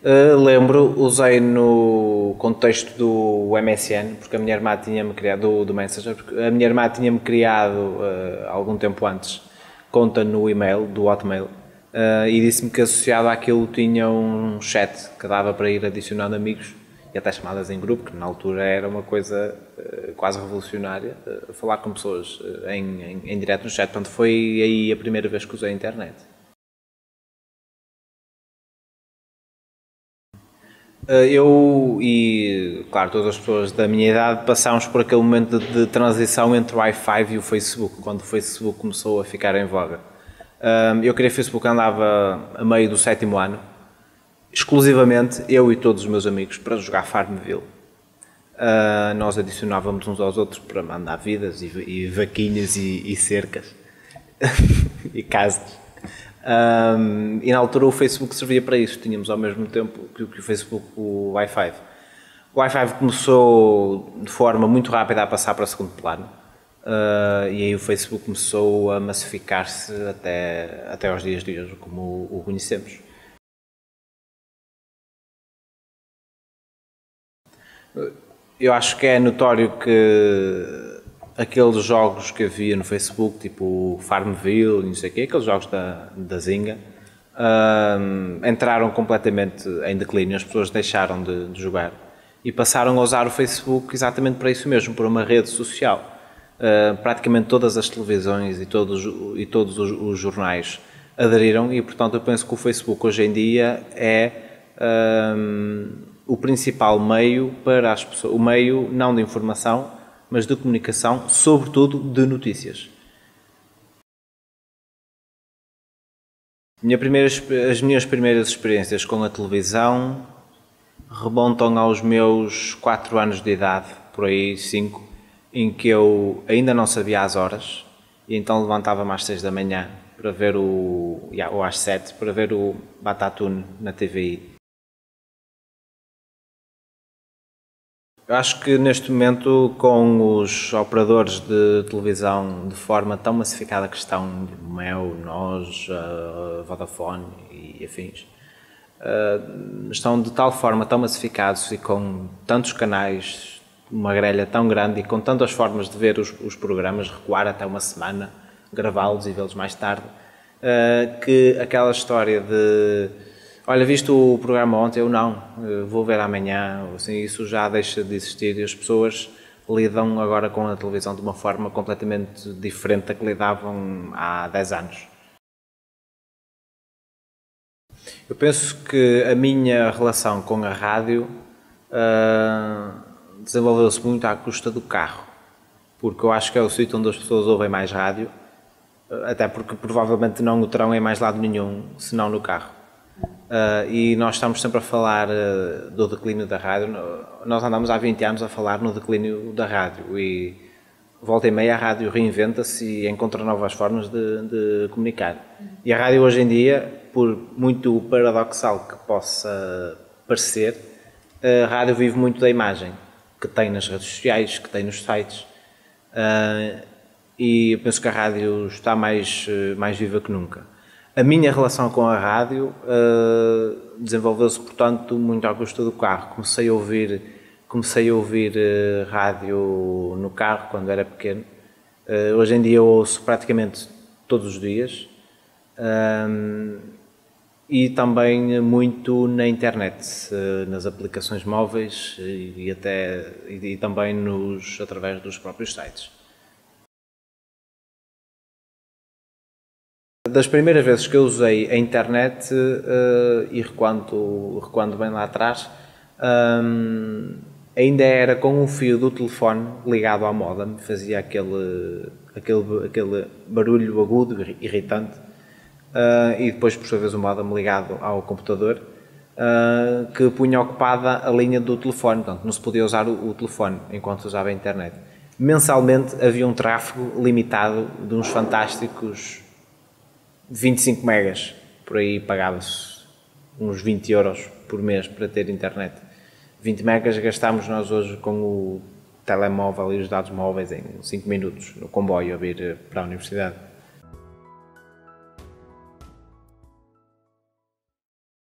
Uh, lembro, usei no contexto do MSN, porque a minha irmã tinha-me criado, do, do Messenger, porque a minha irmã tinha-me criado uh, algum tempo antes conta no e-mail, do Hotmail, uh, e disse-me que associado àquilo tinha um chat que dava para ir adicionando amigos e até chamadas em grupo, que na altura era uma coisa quase revolucionária, falar com pessoas em, em, em direto no chat. Portanto, foi aí a primeira vez que usei a internet. Eu e, claro, todas as pessoas da minha idade passámos por aquele momento de, de transição entre o i5 e o Facebook, quando o Facebook começou a ficar em voga. Eh, eu queria Facebook andava a meio do sétimo ano, exclusivamente eu e todos os meus amigos para jogar Farmville. Uh, nós adicionávamos uns aos outros para mandar vidas e, e vaquinhas e, e cercas e casas. Um, e na altura o Facebook servia para isso, tínhamos ao mesmo tempo que, que o Facebook o Wi-Fi. O Wi-Fi começou de forma muito rápida a passar para o segundo plano uh, e aí o Facebook começou a massificar-se até, até aos dias de hoje, como o, o conhecemos. Eu acho que é notório que aqueles jogos que havia no Facebook, tipo Farmville, não sei o quê, aqueles jogos da, da Zynga, um, entraram completamente em declínio, as pessoas deixaram de, de, jogar e passaram a usar o Facebook exatamente para isso mesmo, para uma rede social. Uh, praticamente todas as televisões e todos, e todos os, os, jornais aderiram e, portanto, eu penso que o Facebook hoje em dia é um, o principal meio para as pessoas, o meio não de informação, mas de comunicação, sobretudo de notícias. Minha primeira, as minhas primeiras experiências com a televisão remontam aos meus 4 anos de idade, por aí 5, em que eu ainda não sabia as horas e então levantava-me às 6 da manhã para ver o, ou às 7 para ver o Batatune na TVI. Eu acho que neste momento, com os operadores de televisão de forma tão massificada que estão, Mel, nós, Vodafone e afins, eh, estão de tal forma tão massificados e com tantos canais, uma grelha tão grande e com tantas formas de ver os, os programas, recuar até uma semana, gravá-los e vê-los mais tarde, eh, que aquela história de Olha, visto o programa ontem, eu não, vou ver amanhã, assim, isso já deixa de existir e as pessoas lidam agora com a televisão de uma forma completamente diferente da que lidavam há 10 anos. Eu penso que a minha relação com a rádio uh, desenvolveu-se muito à custa do carro, porque eu acho que é o sítio onde as pessoas ouvem mais rádio, até porque provavelmente não o terão em mais lado nenhum, senão no carro. Uh, e nós estamos sempre a falar uh, do declínio da rádio. Nós andamos há 20 anos a falar no declínio da rádio e volta e meia a rádio reinventa-se e encontra novas formas de, de, comunicar. E a rádio hoje em dia, por muito paradoxal que possa parecer, a rádio vive muito da imagem que tem nas redes sociais, que tem nos sites. Uh, e eu penso que a rádio está mais, mais viva que nunca. A minha relação com a rádio uh, desenvolveu-se, portanto, muito à custa do carro. Comecei a ouvir, comecei a ouvir uh, rádio no carro quando era pequeno. Uh, hoje em dia eu ouço praticamente todos os dias. e também muito na internet, nas aplicações móveis e, até e, e também nos através dos próprios sites. Das primeiras vezes que eu usei a internet, uh, e recuando, recuando bem lá atrás, um, ainda era com um fio do telefone ligado ao modem, fazia aquele, aquele, aquele barulho agudo, irritante, uh, e depois, por sua vez, o modem ligado ao computador, uh, que punha ocupada a linha do telefone, portanto, não se podia usar o, o telefone enquanto usava a internet. Mensalmente havia um tráfego limitado de uns fantásticos 25 megas, por aí pagava-se uns 20 euros por mês para ter internet. 20 megas gastámos nós hoje com o telemóvel e os dados móveis em 5 minutos no comboio a vir para a universidade.